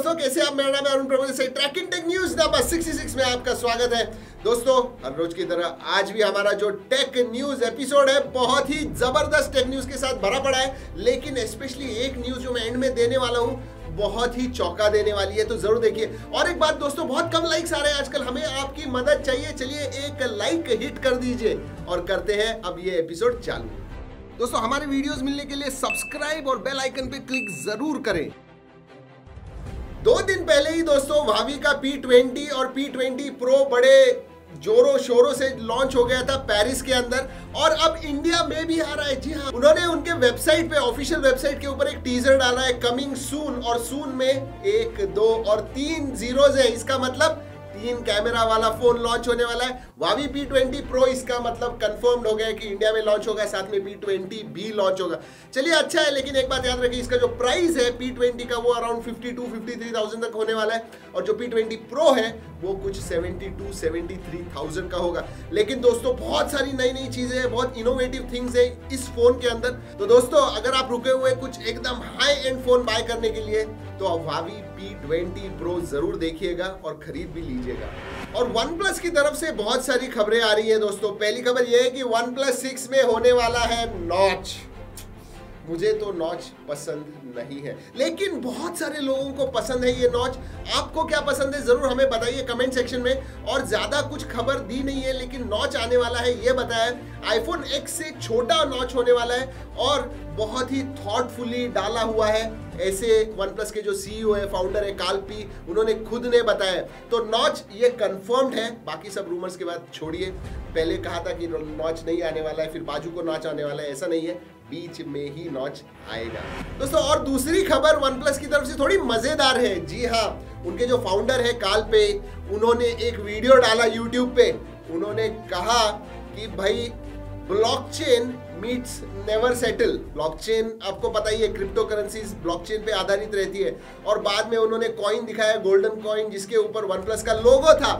दोस्तों, कैसे आप मेरा नाम है अरुण प्रभु से ट्रैकिंग टेक न्यूज़ नंबर 66 में आपका स्वागत है। दोस्तों हर रोज की तरह आज भी हमारा जो टेक न्यूज़ एपिसोड है, बहुत ही ज़बरदस्त टेक न्यूज़ के साथ भरा पड़ा है, लेकिन स्पेशली एक न्यूज़ जो मैं एंड में देने वाला हूँ, बहुत ही चौंका देने वाली है तो ज़रूर देखिए। और एक बात दोस्तों, बहुत कम लाइक्स आ रहे हैं आजकल, हमें आपकी मदद चाहिए, चलिए एक लाइक हिट कर दीजिए, और करते हैं अब ये एपिसोड चालू। दोस्तों, हमारे वीडियोस मिलने के लिए सब्सक्राइब और बेल आइकन पे क्लिक ज़रूर करें। दो दिन पहले ही दोस्तों वावी का पी ट्वेंटी और पी ट्वेंटी प्रो बड़े जोरों, शोरों से लॉन्च हो गया था पेरिस के अंदर। और अब इंडिया में भी आ रहा है। जी हाँ उन्होंने उनके वेबसाइट पे ऑफिशियल वेबसाइट के ऊपर एक टीजर डाला है कमिंग सून और सून में एक, दो और तीन जीरोज है। इसका मतलब तीन कैमरा वाला फ़ोन लॉन्च होने वाला है। वावी पी ट्वेंटी प्रो इसका मतलब कंफर्म्ड हो गया कि इंडिया में लॉन्च होगा, साथ में पी ट्वेंटी भी लॉन्च होगा। चलिए अच्छा है, लेकिन एक बात याद रखिए, इसका जो प्राइस है पी ट्वेंटी का, वो around fifty two fifty three thousand तक होने वाला है। और जो पी ट्वेंटी प्रो है, वो कुछ seventy two seventy three thousand का होगा। लेकिन दोस्तों, बहुत सारी नई नई चीज़ें हैं, बहुत इनोवेटिव थिंग्स है इस फ़ोन के अंदर। तो दोस्तों, अगर आप रुके हुए कुछ एकदम हाई एंड फ़ोन बाय करने के लिए तो वावी पी ट्वेंटी प्रो ज़रूर देखिएगा और खरीद भी लीजिएगा और वन प्लस की तरफ़ से बहुत सारी खबरें आ रही है दोस्तों। पहली खबर यह है कि वन प्लस सिक्स में होने वाला है नॉच। मुझे तो नॉच पसंद नहीं है। लेकिन बहुत सारे लोगों को पसंद है ये नॉच। आपको क्या पसंद है ज़रूर हमें बताइए कमेंट सेक्शन में। और ज़्यादा कुछ खबर दी नहीं है, लेकिन नॉच आने वाला है, ये बताया आईफोन एक्स से छोटा नॉच होने वाला है और बहुत ही थॉटफुली डाला हुआ है। ऐसे वन प्लस के जो सीईओ है फाउंडर है, कालपी, उन्होंने खुद ने बताया। तो नॉच ये कंफर्म्ड है। बाकी सब रूमर्स के बाद छोड़िए। पहले कहा था कि नॉच नहीं आने वाला है, फिर बाजू को नॉच आने वाला है, ऐसा नहीं है। बीच में ही नॉच आएगा। दोस्तों, और दूसरी खबर वन प्लस की तरफ़ से थोड़ी मज़ेदार है। जी हाँ उनके जो फाउंडर है काल पे, उन्होंने एक वीडियो डाला यूट्यूब पे। उन्होंने कहा कि भाई blockchain meets never settle blockchain आपको पता ही है क्रिप्टो करेंसी ब्लॉकचेन पे आधारित रहती है। और बाद में उन्होंने कॉइन दिखाया गोल्डन कॉइन जिसके ऊपर वन प्लस का लोगो था।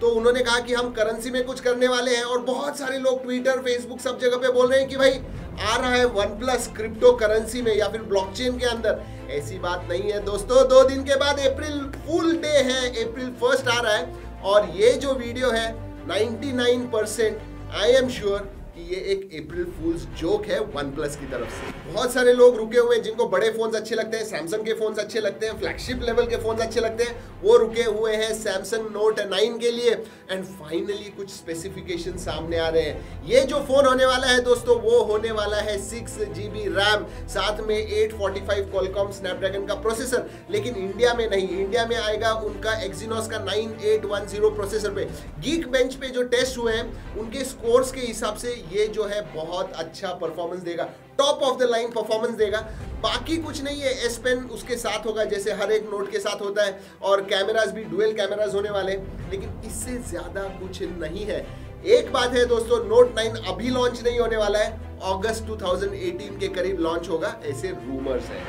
तो उन्होंने कहा कि हम करेंसी में कुछ करने वाले हैं और बहुत सारे लोग ट्विटर फेसबुक सब जगह पे बोल रहे हैं कि भाई, आ रहा है वन प्लस क्रिप्टो करेंसी में या फिर ब्लॉकचेन के अंदर। ऐसी बात नहीं है दोस्तों। दो दिन के बाद अप्रैल फुल डे है। अप्रैल फ़र्स्ट आ रहा है। और ये जो वीडियो है 99 परसेंट आई एम श्योर कि ये एक अप्रैल फूल्स जोक है वन प्लस की तरफ़ से। बहुत सारे लोग रुके हुए हैं जिनको बड़े फोन्स अच्छे लगते हैं सैमसंग के फोन्स अच्छे लगते हैं फ्लैगशिप लेवल के फोन्स अच्छे लगते हैं, वो रुके हुए हैं सैमसंग नोट नाइन के लिए। एंड फाइनली कुछ स्पेसिफिकेशन सामने आ रहे हैं। ये जो फ़ोन होने वाला है दोस्तों, वो होने वाला है सिक्स जीबी रैम साथ में eight forty five Qualcomm Snapdragon का प्रोसेसर लेकिन इंडिया में नहीं इंडिया में आएगा उनका एक्जीनोस का nine eight one zero processor पे। गीक बेंच पे जो टेस्ट हुए हैं, उनके स्कोर्स के हिसाब से ये जो है बहुत अच्छा परफॉर्मेंस देगा। Top of the line performance देगा। बाकी कुछ नहीं है एस पेन उसके साथ होगा, जैसे हर एक नोट के साथ होता है, और कैमराज भी डुअल कैमराज होने वाले लेकिन इससे ज़्यादा कुछ नहीं है। एक बात है दोस्तों नोट 9 अभी लॉन्च नहीं होने वाला है। अगस्त 2018 के करीब लॉन्च होगा, ऐसे रूमर्स है।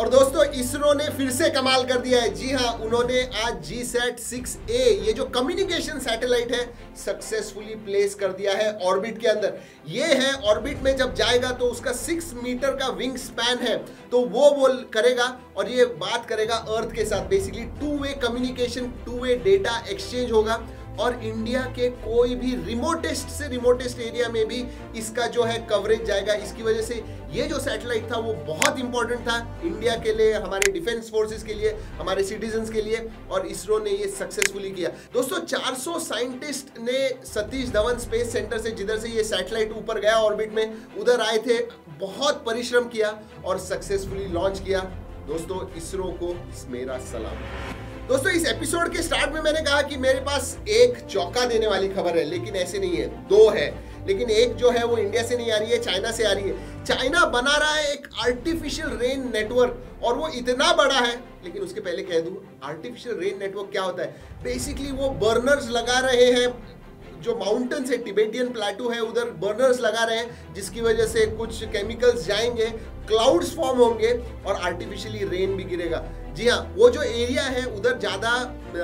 और दोस्तों, इसरो ने फिर से कमाल कर दिया है। जी हाँ उन्होंने आज जी सेट सिक्स ए ये जो कम्युनिकेशन सैटेलाइट है सक्सेसफुली प्लेस कर दिया है ऑर्बिट के अंदर। ये है ऑर्बिट में जब जाएगा तो उसका सिक्स मीटर का विंग स्पैन है तो वो वो करेगा और ये बात करेगा अर्थ के साथ। Basically two way communication two way data exchange होगा। और इंडिया के कोई भी रिमोटेस्ट से रिमोटेस्ट एरिया में भी इसका जो है कवरेज जाएगा। इसकी वजह से ये जो सैटेलाइट था, वो बहुत इंपॉर्टेंट था इंडिया के लिए, हमारे डिफेंस फोर्सेस के लिए, हमारे सिटीजन के लिए और इसरो ने ये सक्सेसफुली किया। दोस्तों 400 साइंटिस्ट ने सतीश धवन स्पेस सेंटर से जिधर से ये सैटेलाइट ऊपर गया ऑर्बिट में, उधर आए थे, बहुत परिश्रम किया और सक्सेसफुली लॉन्च किया। दोस्तों, इसरो को मेरा सलाम। दोस्तों, इस एपिसोड के स्टार्ट में मैंने कहा कि मेरे पास एक चौका देने वाली खबर है, लेकिन ऐसे नहीं है। दो है, लेकिन एक जो है वो इंडिया से नहीं आ रही है चाइना से आ रही है। चाइना बना रहा है एक आर्टिफिशियल रेन नेटवर्क और वो इतना बड़ा है, लेकिन उसके पहले कह दूँ आर्टिफिशियल रेन नेटवर्क क्या होता है? बेसिकली वो बर्नर्स लगा रहे हैं, जो माउंटेन है टिबेटियन प्लाटू है, उधर बर्नर्स लगा रहे हैं, जिसकी वजह से कुछ केमिकल्स जाएँगे क्लाउड्स फॉर्म होंगे, और आर्टिफिशियली रेन भी गिरेगा। जी हाँ वो जो एरिया है, उधर ज़्यादा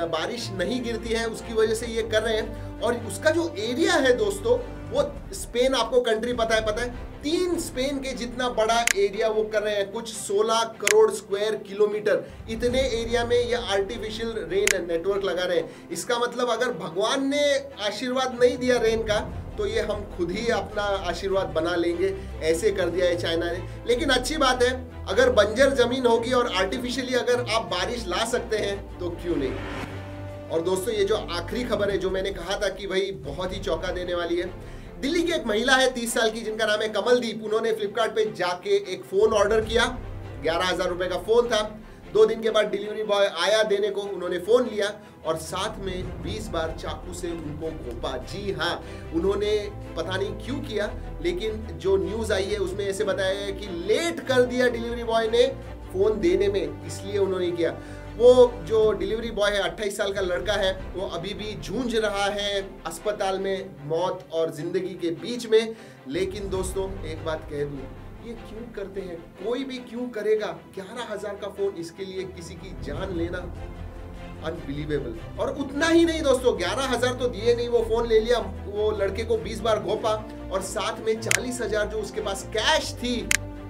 बारिश नहीं गिरती है, उसकी वजह से ये कर रहे हैं। और उसका जो एरिया है दोस्तों, वो स्पेन आपको कंट्री पता है पता है? तीन स्पेन के जितना बड़ा एरिया वो कर रहे हैं, कुछ 16 करोड़ स्क्वायर किलोमीटर। इतने एरिया में ये आर्टिफिशियल रेन नेटवर्क लगा रहे हैं। इसका मतलब अगर भगवान ने आशीर्वाद नहीं दिया रेन का तो ये हम खुद ही अपना आशीर्वाद बना लेंगे। ऐसे कर दिया है चाइना ने। लेकिन अच्छी बात है, अगर बंजर ज़मीन होगी और आर्टिफिशियली अगर आप बारिश ला सकते हैं तो क्यों नहीं? और दोस्तों, ये जो आखिरी खबर है, जो मैंने कहा था कि भाई बहुत ही चौंका देने वाली है दिल्ली की एक महिला है तीस साल की, जिनका नाम है कमलदीप। उन्होंने फ्लिपकार्ट पे जाके एक फ़ोन ऑर्डर किया। ग्यारह हज़ार रुपए का फ़ोन था। दो दिन के बाद डिलीवरी बॉय आया देने को, उन्होंने फ़ोन लिया और साथ में 20 बार चाकू से उनको घोपा। जी हाँ उन्होंने पता नहीं क्यों किया, लेकिन जो न्यूज़ आई है, उसमें ऐसे बताया गया कि लेट कर दिया डिलीवरी बॉय ने फ़ोन देने में, इसलिए उन्होंने किया। वो जो डिलीवरी बॉय है 28 साल का लड़का है, वो अभी भी जूझ रहा है अस्पताल में मौत और ज़िंदगी के बीच में। लेकिन दोस्तों, एक बात कह दूँ, ये क्यों करते हैं? कोई भी क्यों करेगा? ग्यारह हज़ार का फ़ोन इसके लिए किसी की जान लेना अनबिलीवेबल और उतना ही नहीं दोस्तों, ग्यारह हज़ार तो दिए नहीं, वो फ़ोन ले लिया, वो लड़के को बीस बार घोपा और साथ में चालीस हज़ार जो उसके पास कैश थी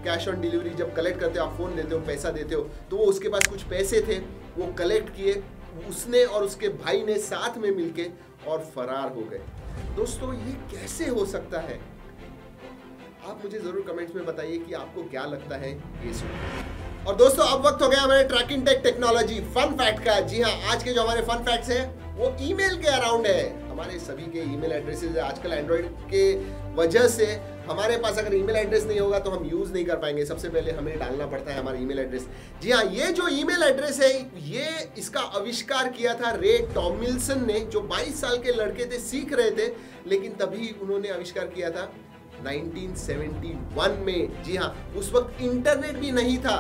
कैश ऑन डिलीवरी जब कलेक्ट करते हो, आप फ़ोन देते हो, पैसा देते हो तो वो उसके पास कुछ पैसे थे, वो कलेक्ट किए, उसने और उसके भाई ने साथ में मिलके और फरार हो गए। दोस्तों, ये कैसे हो सकता है? आप मुझे ज़रूर कमेंट्स में बताइए कि आपको क्या लगता है ये सुन। और दोस्तों, अब वक्त हो गया हमारे tracking tech technology fun fact का। जी हाँ आज के जो हमारे फन फैक्ट्स हैं, वो ईमेल के अराउंड है। हमारे सभी के ईमेल एड्रेसेस आजकल एंड्रॉइड के वजह से हमारे पास अगर ईमेल एड्रेस नहीं होगा तो हम यूज़ नहीं कर पाएँगे। सबसे पहले हमें डालना पड़ता है हमारा ईमेल एड्रेस। जी हाँ ये जो ईमेल एड्रेस है, ये इसका आविष्कार किया था रे टॉमिल्सन ने, जो 22 साल के लड़के थे, सीख रहे थे, लेकिन तभी उन्होंने आविष्कार किया था 1971 में। जी हाँ उस वक्त इंटरनेट भी नहीं था।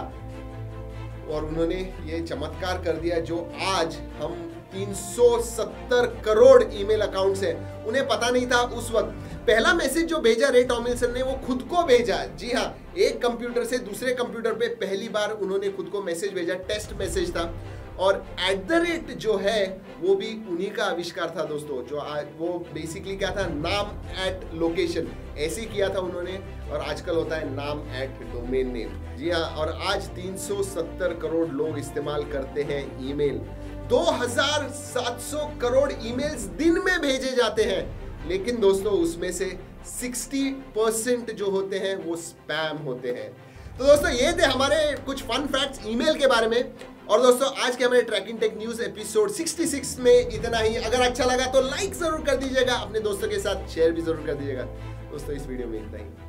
और उन्होंने ये चमत्कार कर दिया जो आज हम 370 करोड़ ईमेल अकाउंट्स हैं। उन्हें पता नहीं था उस वक्त। पहला मैसेज जो भेजा रे टॉमिल्सन ने वो खुद को भेजा। जी हाँ एक कंप्यूटर से दूसरे कंप्यूटर पे पहली बार उन्होंने खुद को मैसेज भेजा टेस्ट मैसेज था। और एट द रेट जो है वो भी उन्हीं का आविष्कार था दोस्तों जो आ, वो बेसिकली क्या था नाम एट लोकेशन ऐसे किया था उन्होंने और आजकल होता है नाम एट डोमेन नेम जी हाँ और आज 370 करोड़ लोग इस्तेमाल करते हैं ईमेल। 2700 करोड़ ईमेल्स दिन में भेजे जाते हैं। लेकिन दोस्तों, उसमें से 60 परसेंट जो होते हैं, वो स्पैम होते हैं। तो दोस्तों, ये थे हमारे कुछ फन फैक्ट्स ईमेल के बारे में। और दोस्तों, आज के हमारे ट्रैकिंग टेक न्यूज़ एपिसोड 66 में इतना ही। अगर अच्छा लगा तो लाइक ज़रूर कर दीजिएगा। अपने दोस्तों के साथ शेयर भी ज़रूर कर दीजिएगा। दोस्तों, इस वीडियो में इतना ही।